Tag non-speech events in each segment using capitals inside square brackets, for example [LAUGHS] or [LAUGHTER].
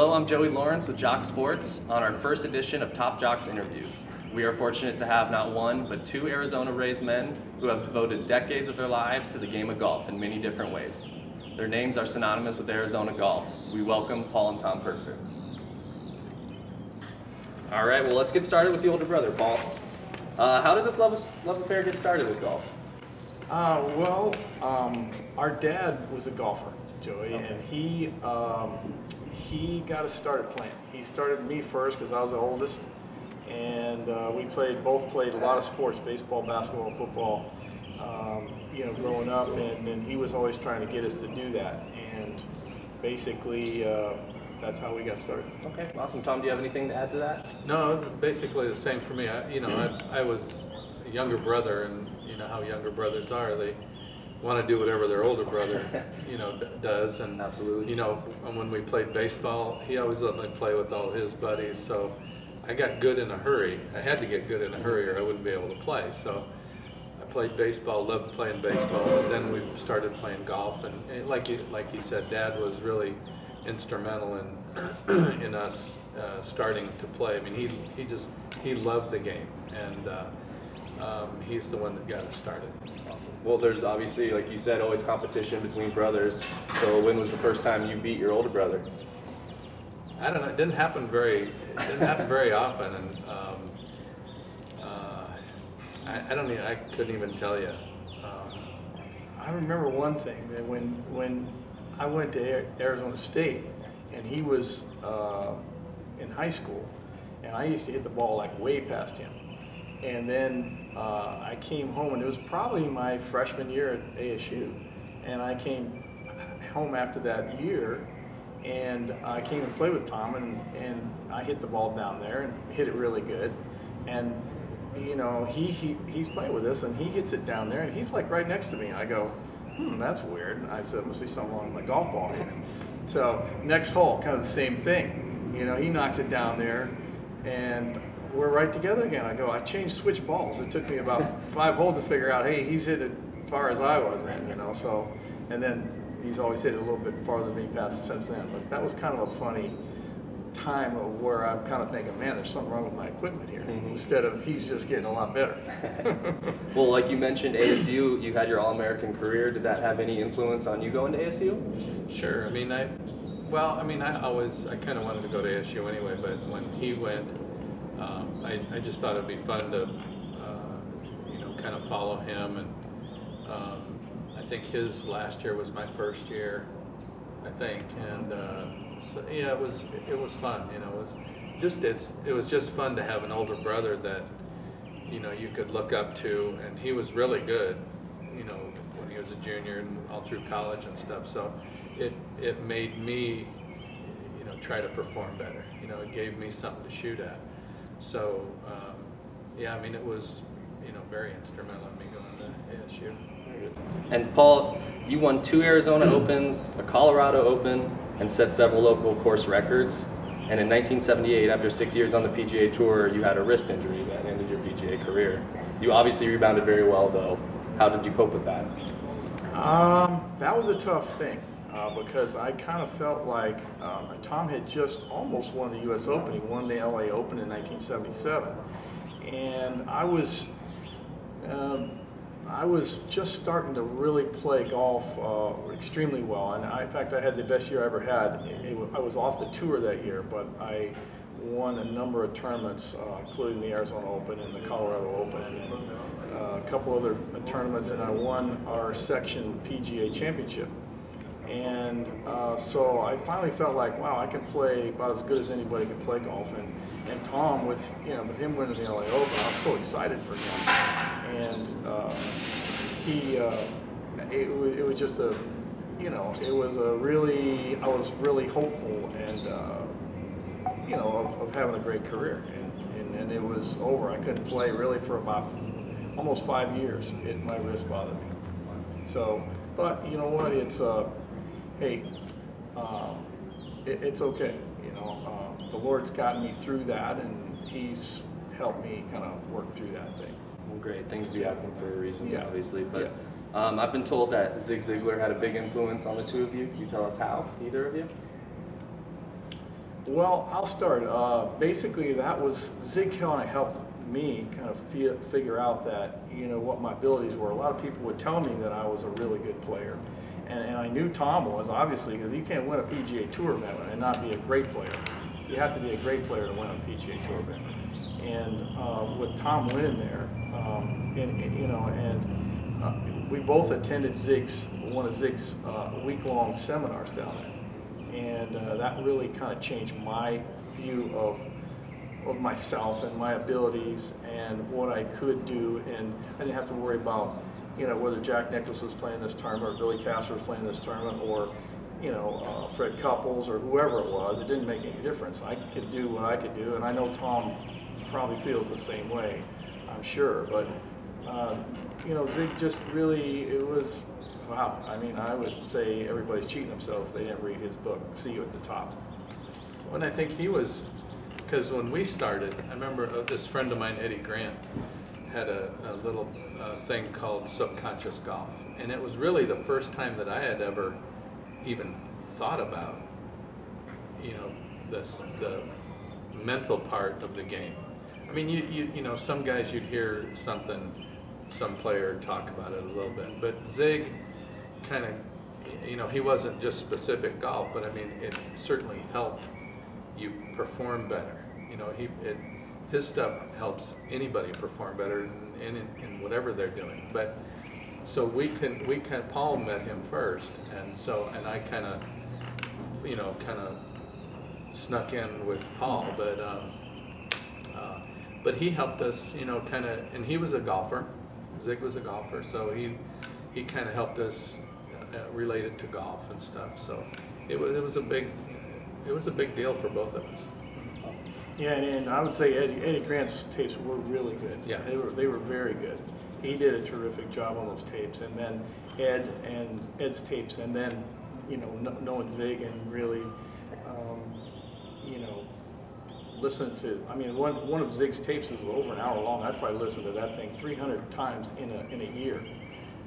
Hello, I'm Joey Lawrence with JOX Sports on our first edition of Top JOX Interviews. We are fortunate to have not one, but two Arizona raised men who have devoted decades of their lives to the game of golf in many different ways. Their names are synonymous with Arizona golf. We welcome Paul and Tom Purtzer. All right, well, let's get started with the older brother, Paul. Uh, how did this love, love affair get started with golf? Uh, well, um, our dad was a golfer, Joey, okay. and he um, he got us started playing. He started me first because I was the oldest, and uh, we played both played a lot of sports: baseball, basketball, football. Um, you know, growing up, and, and he was always trying to get us to do that, and basically. Uh, that's how we got started. Okay, awesome. Tom, do you have anything to add to that? No, it's basically the same for me. I, you know, I, I was a younger brother, and you know how younger brothers are. They want to do whatever their older brother, [LAUGHS] you know, does. And absolutely, you know, when we played baseball, he always let me play with all his buddies. So I got good in a hurry. I had to get good in a hurry, or I wouldn't be able to play. So I played baseball, loved playing baseball. But then we started playing golf, and, and like you, like he said, Dad was really instrumental in [CLEARS THROAT] in us uh, starting to play. I mean, he he just he loved the game, and uh, um, he's the one that got us started. Well, there's obviously, like you said, always competition between brothers. So when was the first time you beat your older brother? I don't know. It didn't happen very. It didn't happen very often, and um, uh, I, I, don't. Even, I couldn't even tell you. Um, I remember one thing that when when I went to Arizona State, and he was uh, in high school, and I used to hit the ball like way past him. And then uh, I came home, and it was probably my freshman year at ASU, and I came home after that year, and I came and played with Tom, and, and I hit the ball down there and hit it really good, and you know he, he he's playing with us, and he hits it down there, and he's like right next to me. I go, hmm, that's weird. I said, must be something wrong with my golf ball. [LAUGHS] so next hole, kind of the same thing. You know, he knocks it down there, and we're right together again. I go, I changed switch balls. It took me about [LAUGHS] five holes to figure out, hey, he's hit it as far as I was then, you know. So, and then he's always hit it a little bit farther than me past since then. But that was kind of a funny time of where I'm kind of thinking, man, there's something wrong with my equipment here. Mm-hmm. Instead of he's just getting a lot better. [LAUGHS] well, like you mentioned, ASU, you had your All-American career. Did that have any influence on you going to ASU? Sure. I mean, I, well, I mean, I always, I kind of wanted to go to ASU anyway. But when he went, um, I, I just thought it'd be fun to, uh, you know, kind of follow him. And um, I think his last year was my first year, I think, and. Uh, so yeah, it was it was fun. You know, it was just it's it was just fun to have an older brother that you know you could look up to, and he was really good. You know, when he was a junior and all through college and stuff. So it it made me you know try to perform better. You know, it gave me something to shoot at. So um, yeah, I mean, it was you know very instrumental in me going to ASU. And Paul, you won two Arizona Opens, a Colorado Open, and set several local course records. And in 1978, after six years on the PGA Tour, you had a wrist injury that ended your PGA career. You obviously rebounded very well, though. How did you cope with that? Um, that was a tough thing uh, because I kind of felt like um, Tom had just almost won the U.S. Open. He won the LA Open in 1977, and I was. Um, I was just starting to really play golf uh, extremely well, and I, in fact, I had the best year I ever had. It, it, I was off the tour that year, but I won a number of tournaments, uh, including the Arizona Open and the Colorado Open, and uh, a couple other tournaments, and I won our section PGA Championship. And uh, so I finally felt like, wow, I can play about as good as anybody can play golf. And, and Tom, with you know, with him winning the LA Open, I was so excited for him. And uh, he, uh, it, it, was just a, you know, it was a really, I was really hopeful and, uh, you know, of, of, having a great career. And, and, and, it was over. I couldn't play really for about almost five years. It, my wrist bothered me. So, but you know what? It's uh, hey, um, it, it's okay. You know, uh, the Lord's gotten me through that, and He's helped me kind of work through that thing. Well, great. Things do happen for a reason, yeah. obviously. But yeah. um, I've been told that Zig Ziglar had a big influence on the two of you. Can you tell us how, either of you? Well, I'll start. Uh, basically, that was Zig Kellogg helped me kind of fi- figure out that you know what my abilities were. A lot of people would tell me that I was a really good player, and, and I knew Tom was obviously because you can't win a PGA Tour event and not be a great player. You have to be a great player to win a PGA Tour event. And uh, with Tom winning there, um, and, and, you know, and uh, we both attended Zig's one of Zig's uh, week-long seminars down there, and uh, that really kind of changed my view of of myself and my abilities and what I could do, and I didn't have to worry about you know whether Jack Nicklaus was playing this tournament or Billy Casper was playing this tournament or you know uh, Fred Couples or whoever it was. It didn't make any difference. I could do what I could do, and I know Tom probably feels the same way. I'm sure, but um, you know Zig just really it was wow. I mean I would say everybody's cheating themselves. They didn't read his book. See you at the top. When I think he was, because when we started, I remember uh, this friend of mine, Eddie Grant, had a, a little uh, thing called subconscious golf, and it was really the first time that I had ever even thought about, you know, this the mental part of the game. I mean, you you you know, some guys you'd hear something, some player talk about it a little bit, but Zig kind of, you know, he wasn't just specific golf, but I mean, it certainly helped you perform better. You know, he it, his stuff helps anybody perform better in, in, in whatever they're doing. But so we can we can Paul met him first, and so and I kind of you know kind of snuck in with Paul, but um, uh, but he helped us, you know, kind of, and he was a golfer. Zig was a golfer, so he he kind of helped us uh, related to golf and stuff. So it was it was a big it was a big deal for both of us. Yeah, and, and I would say Eddie, Eddie Grant's tapes were really good. Yeah. They were, they were very good. He did a terrific job on those tapes. And then Ed and Ed's tapes, and then, you know, Zig and really, um, you know, listening to, I mean, one, one of Zig's tapes is over an hour long. I'd probably listen to that thing 300 times in a, in a year.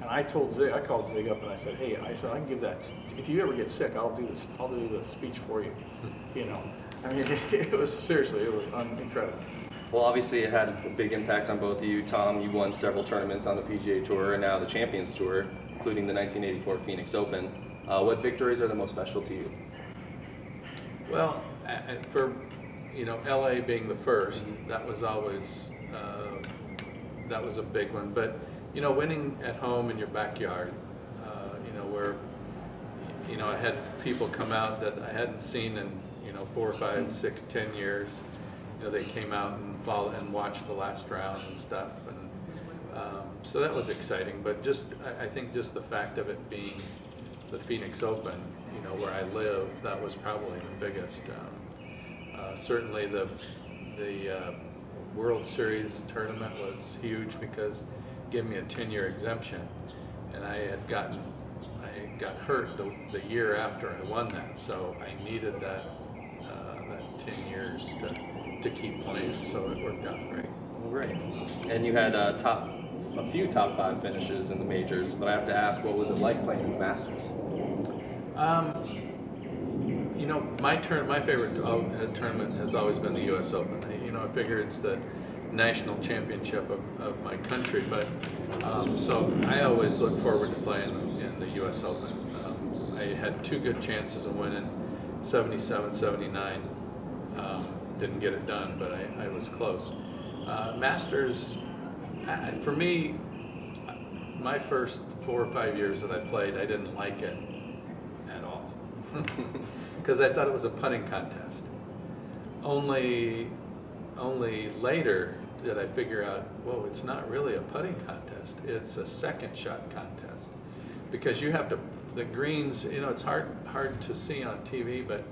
And I told Zig, I called Zig up and I said, hey, I said, I can give that, if you ever get sick, I'll do this, I'll do the speech for you. [LAUGHS] You know, I mean, [LAUGHS] it was, seriously, it was un- incredible. Well, obviously, it had a big impact on both of you. Tom, you won several tournaments on the PGA Tour and now the Champions Tour, including the 1984 Phoenix Open. Uh, what victories are the most special to you? Well, a- a- for you know LA being the first, that was always uh, that was a big one. But you know, winning at home in your backyard, uh, you know, where you know I had people come out that I hadn't seen in you know four, five, six, ten years. You know, they came out and followed and watched the last round and stuff, and um, so that was exciting. But just I, think just the fact of it being the Phoenix Open, you know, where I live, that was probably the biggest. Um, uh, certainly, the the uh, World Series tournament was huge because it gave me a 10-year exemption, and I had gotten I got hurt the, the year after I won that, so I needed that 10 years to to keep playing. So it worked out great. Great. And you had uh, top a few top five finishes in the majors, but I have to ask, what was it like playing in the Masters? Um, you know, my turn, my favorite uh, tournament has always been the U.S. Open. I, you know, I figure it's the national championship of, of my country, but um, so I always look forward to playing in the U.S. Open. Um, I had two good chances of winning, 77, 79. Didn't get it done, but I, I was close. Uh, Masters, I, for me, my first four or five years that I played, I didn't like it at all [LAUGHS] because I thought it was a putting contest. Only, only later did I figure out, whoa, it's not really a putting contest. It's a second shot contest because you have to. The greens, you know, it's hard hard to see on TV, but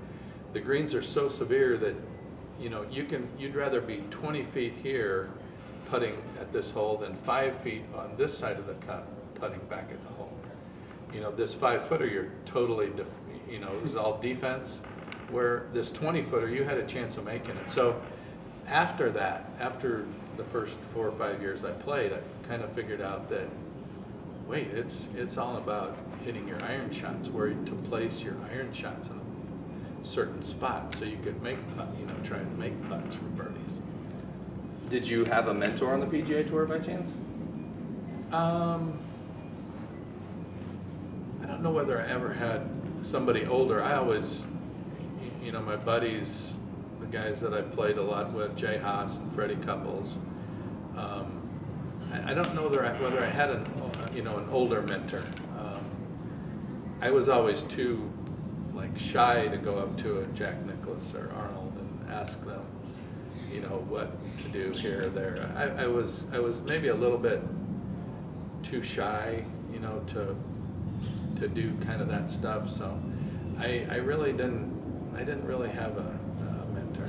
the greens are so severe that you know you can. You'd rather be 20 feet here putting at this hole than five feet on this side of the cup putting back at the hole. You know, this five footer, you're totally, you know, it was all defense. Where this 20 footer, you had a chance of making it. So after that, after the first four or five years I played, I kind of figured out that, wait, it's it's all about hitting your iron shots, where to place your iron shots. Certain spot so you could make putt, you know, try and make putts for birdies. Did you have a mentor on the PGA Tour by chance? Um, I don't know whether I ever had somebody older. I always, you know, my buddies, the guys that I played a lot with, Jay Haas and Freddie Couples. Um, I, I don't know whether I, whether I had an, uh, you know, an older mentor. Um, I was always too, like, shy to go up to a Jack Nicklaus or Arnold and ask them, you know, what to do here or there. I, I was, I was maybe a little bit too shy, you know, to to do kind of that stuff. So I, I really didn't I didn't really have a, a mentor.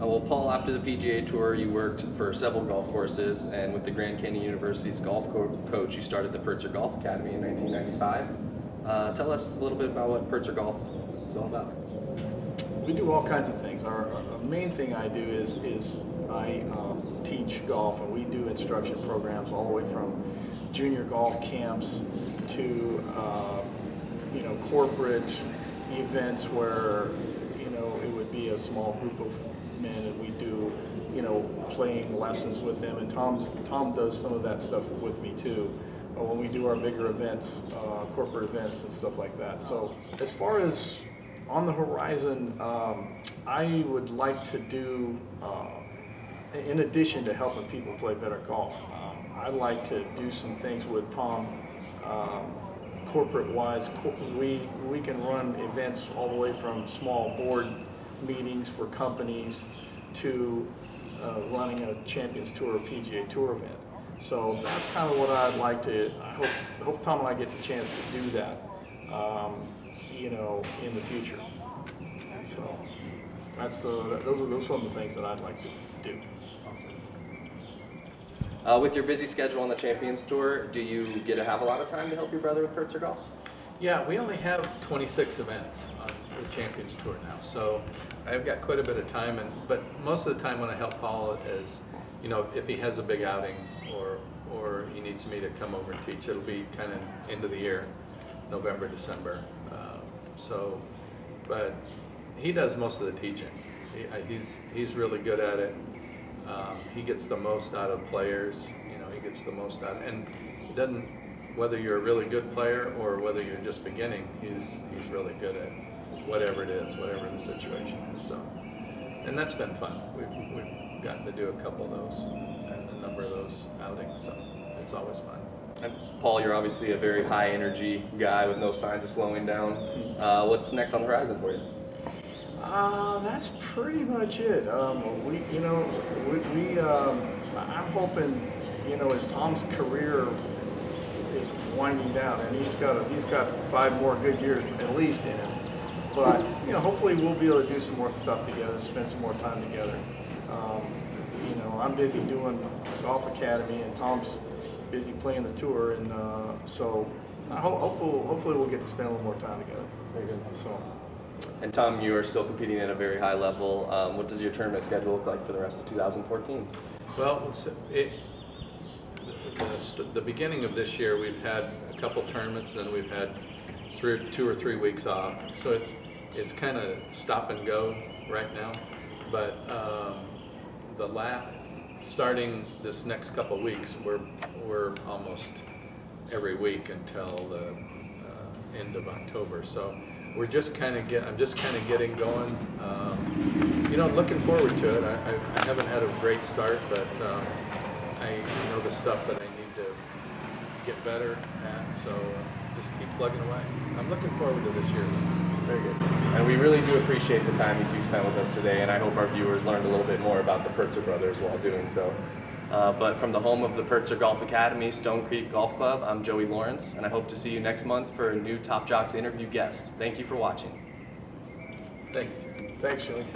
Uh, well, Paul, after the PGA Tour, you worked for several golf courses, and with the Grand Canyon University's golf co- coach, you started the Purtzer Golf Academy in 1995. Uh, tell us a little bit about what Purtzer Golf is all about. We do all kinds of things. Our, our main thing I do is is I um, teach golf, and we do instruction programs all the way from junior golf camps to uh, you know corporate events where you know it would be a small group of men, and we do you know playing lessons with them. And Tom's Tom does some of that stuff with me too. Uh, When we do our bigger events, uh, corporate events and stuff like that. So as far as on the horizon, um, I would like to do, uh, in addition to helping people play better golf, um, I'd like to do some things with Tom, um, corporate-wise. Co- We, we can run events all the way from small board meetings for companies to uh, running a Champions Tour or PGA Tour event. So that's kind of what I'd like to, I hope, hope Tom and I get the chance to do that, um, you know, in the future. So that's, uh, those are, those are some of the things that I'd like to do. Uh, with your busy schedule on the Champions Tour, do you get to have a lot of time to help your brother with Purtzer Golf? Yeah, we only have 26 events on the Champions Tour now, so I've got quite a bit of time. And but most of the time when I help Paul is, you know, if he has a big outing he needs me to come over and teach, it'll be kind of end of the year, November, December. Uh, so, but he does most of the teaching. He, he's he's really good at it. Um, he gets the most out of players. You know, he gets the most out, and he doesn't. Whether you're a really good player or whether you're just beginning, he's he's really good at whatever it is, whatever the situation is. So, and that's been fun. We've we've gotten to do a couple of those and a number of those outings. So it's always fun. And Paul, you're obviously a very high energy guy with no signs of slowing down. Uh, what's next on the horizon for you? Uh, that's pretty much it. Um, we, you know, we, we um, I'm hoping, you know, as Tom's career is winding down, and he's got a, he's got five more good years at least in him. But you know, hopefully we'll be able to do some more stuff together, spend some more time together. Um, you know, I'm busy doing golf academy, and Tom's busy playing the tour, and uh, so I hope, hope we'll, hopefully we'll get to spend a little more time together. Very good. So. And Tom, you are still competing at a very high level. Um, what does your tournament schedule look like for the rest of 2014? Well, it, the, the, the beginning of this year, we've had a couple tournaments, and then we've had three, two or three weeks off. So it's it's kind of stop and go right now. But um, the la starting this next couple weeks, we're we're almost every week until the uh, end of October. So we're just kind of get. I'm just kind of getting going. Um, you know, looking forward to it. I, I, I haven't had a great start, but um, I know the stuff that I need to get better at. So uh, just keep plugging away. I'm looking forward to this year. Very good. And we really do appreciate the time you two spent with us today, and I hope our viewers learned a little bit more about the Purtzer brothers while doing so. Uh, but from the home of the Purtzer Golf Academy, Stone Creek Golf Club, I'm Joey Lawrence, and I hope to see you next month for a new Top JOX interview guest. Thank you for watching. Thanks. Thanks, Julie.